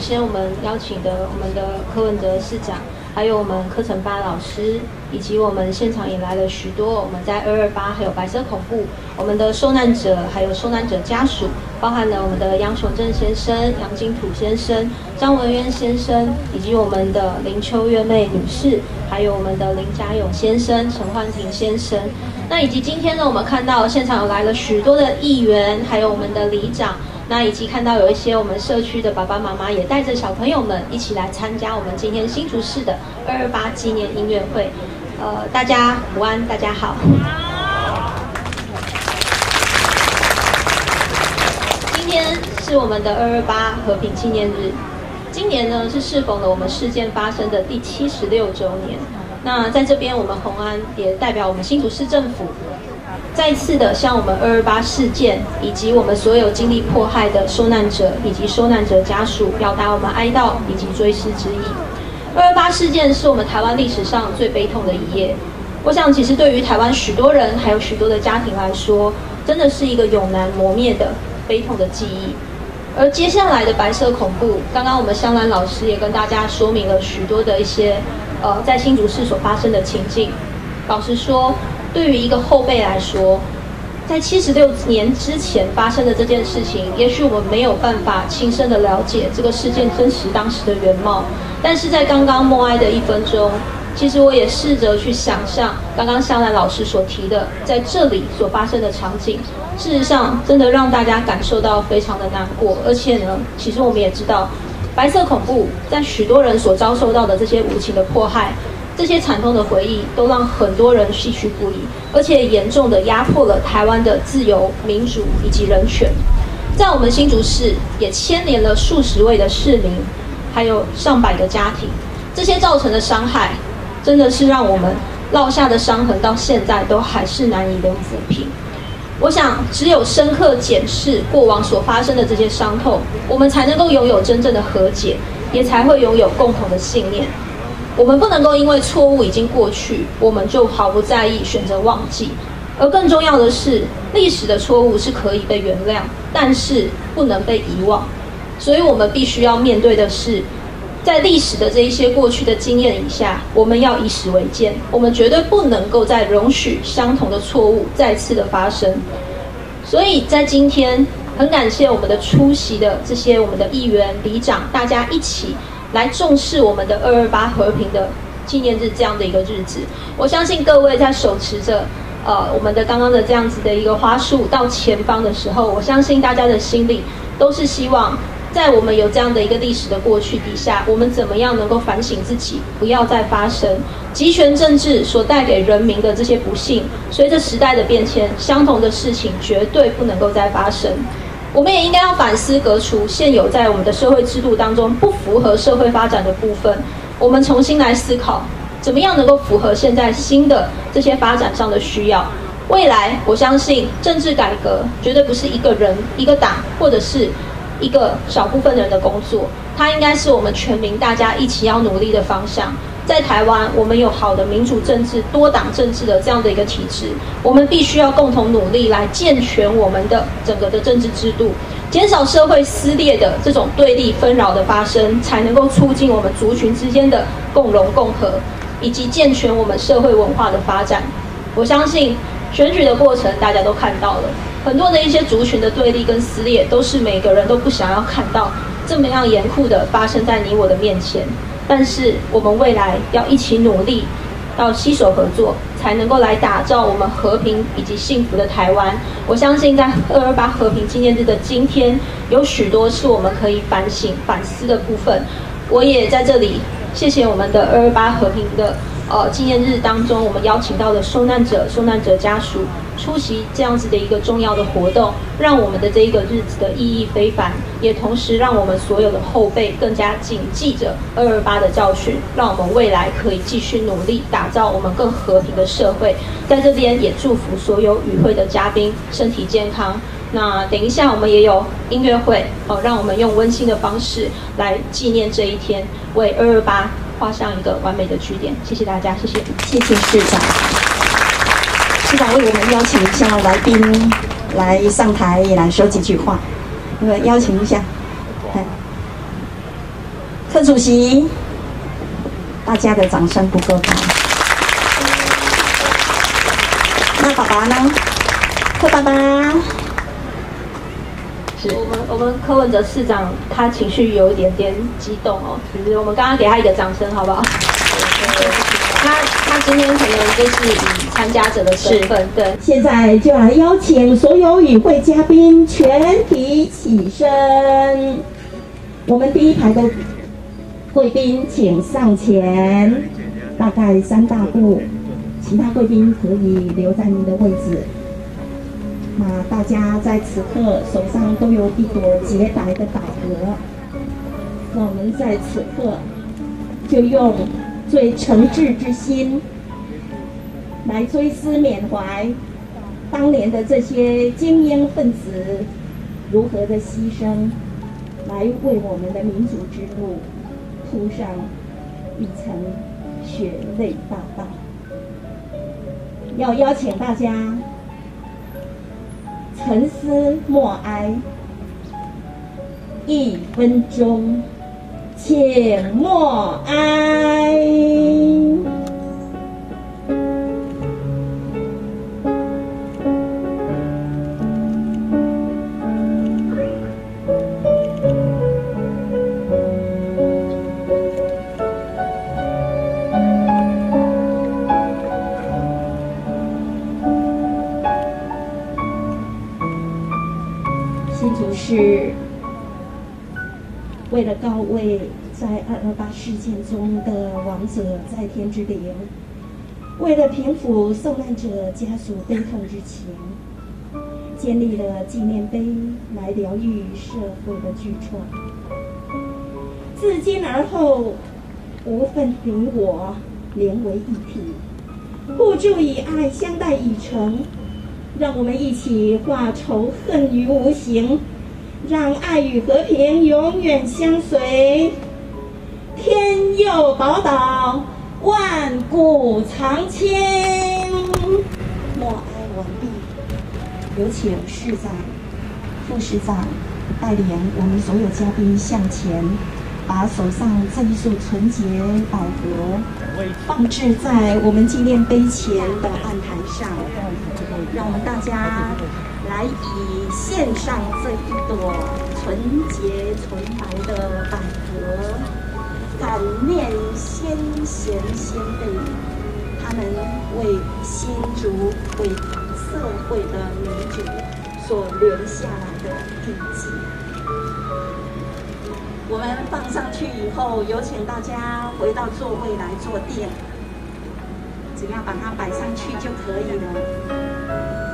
先我们邀请的我们的柯文哲市长，还有我们柯成发老师，以及我们现场也来了许多我们在二二八还有白色恐怖，我们的受难者还有受难者家属，包含了我们的杨雄正先生、杨金土先生、张文渊先生，以及我们的林秋月妹女士，还有我们的林家勇先生、陈焕廷先生。那以及今天呢，我们看到现场有来了许多的议员，还有我们的里长。那以及看到有一些我们社区的爸爸妈妈也带着小朋友们一起来参加我们今天新竹市的二二八纪念音乐会。呃，大家午安，大家好。今天是我们的二二八和平纪念日，今年呢是适逢了我们事件发生的第七十六周年。那在这边，我们红安也代表我们新竹市政府。再次的向我们二二八事件以及我们所有经历迫害的受难者以及受难者家属表达我们哀悼以及追思之意。二二八事件是我们台湾历史上最悲痛的一页。我想，其实对于台湾许多人还有许多的家庭来说，真的是一个永难磨灭的悲痛的记忆。而接下来的白色恐怖，刚刚我们香兰老师也跟大家说明了许多的一些呃在新竹市所发生的情境。老实说。对于一个后辈来说，在七十六年之前发生的这件事情，也许我们没有办法亲身的了解这个事件真实当时的原貌。但是在刚刚默哀的一分钟，其实我也试着去想象刚刚香兰老师所提的在这里所发生的场景。事实上，真的让大家感受到非常的难过。而且呢，其实我们也知道，白色恐怖在许多人所遭受到的这些无情的迫害。这些惨痛的回忆都让很多人唏嘘不已，而且严重的压迫了台湾的自由、民主以及人权。在我们新竹市，也牵连了数十位的市民，还有上百个家庭。这些造成的伤害，真的是让我们落下的伤痕到现在都还是难以能抚平。我想，只有深刻检视过往所发生的这些伤痛，我们才能够拥有真正的和解，也才会拥有共同的信念。我们不能够因为错误已经过去，我们就毫不在意，选择忘记。而更重要的是，历史的错误是可以被原谅，但是不能被遗忘。所以，我们必须要面对的是，在历史的这一些过去的经验以下，我们要以史为鉴。我们绝对不能够再容许相同的错误再次的发生。所以在今天，很感谢我们的出席的这些我们的议员、里长，大家一起。来重视我们的二二八和平的纪念日这样的一个日子，我相信各位在手持着呃我们的刚刚的这样子的一个花束到前方的时候，我相信大家的心里都是希望，在我们有这样的一个历史的过去底下，我们怎么样能够反省自己，不要再发生集权政治所带给人民的这些不幸。随着时代的变迁，相同的事情绝对不能够再发生。我们也应该要反思革除现有在我们的社会制度当中不符合社会发展的部分，我们重新来思考，怎么样能够符合现在新的这些发展上的需要。未来，我相信政治改革绝对不是一个人、一个党或者是一个少部分人的工作，它应该是我们全民大家一起要努力的方向。在台湾，我们有好的民主政治、多党政治的这样的一个体制，我们必须要共同努力来健全我们的整个的政治制度，减少社会撕裂的这种对立纷扰的发生，才能够促进我们族群之间的共荣共和，以及健全我们社会文化的发展。我相信选举的过程大家都看到了，很多的一些族群的对立跟撕裂，都是每个人都不想要看到这么样严酷的发生在你我的面前。但是我们未来要一起努力，要携手合作，才能够来打造我们和平以及幸福的台湾。我相信在二二八和平纪念日的今天，有许多是我们可以反省反思的部分。我也在这里谢谢我们的二二八和平的。呃，纪念日当中，我们邀请到的受难者、受难者家属出席这样子的一个重要的活动，让我们的这一个日子的意义非凡，也同时让我们所有的后辈更加谨记着二二八的教训，让我们未来可以继续努力打造我们更和平的社会。在这边也祝福所有与会的嘉宾身体健康。那等一下我们也有音乐会哦，让我们用温馨的方式来纪念这一天，为二二八。画上一个完美的句点，谢谢大家，谢谢，谢谢市长。市长为我们邀请一下来宾来上台来说几句话，那个邀请一下。柯主席，大家的掌声不够高。那爸爸呢？柯爸爸，是我们我们柯文哲市长他情绪有一点点激动哦，就是我们刚刚给他一个掌声好不好？今天可能就是以参加者的身份，对。现在就来邀请所有与会嘉宾全体起身。我们第一排的贵宾请上前，大概三大步，其他贵宾可以留在您的位置。那大家在此刻手上都有一朵洁白的百合，那我们在此刻就用最诚挚之心来追思缅怀当年的这些精英分子如何的牺牲，来为我们的民主之路铺上一层血泪大道。要邀请大家。沉思默哀一分钟，请默哀。为了告慰在二二八事件中的亡者在天之灵，为了平抚受难者家属悲痛之情，建立了纪念碑来疗愈社会的巨创。自今而后，无分你我，连为一体，互助以爱相待以诚，让我们一起化仇恨于无形。让爱与和平永远相随，天佑宝岛，万古长青。默哀完毕，有请市长、副市长带领我们所有嘉宾向前，把手上这一束纯洁百合放置在我们纪念碑前的案台上，让我们大家。来以献上这一朵纯洁纯白的百合，感念先贤先辈，他们为新竹、为社会的民主所留下来的印记。我们放上去以后，有请大家回到座位来坐垫，只要把它摆上去就可以了。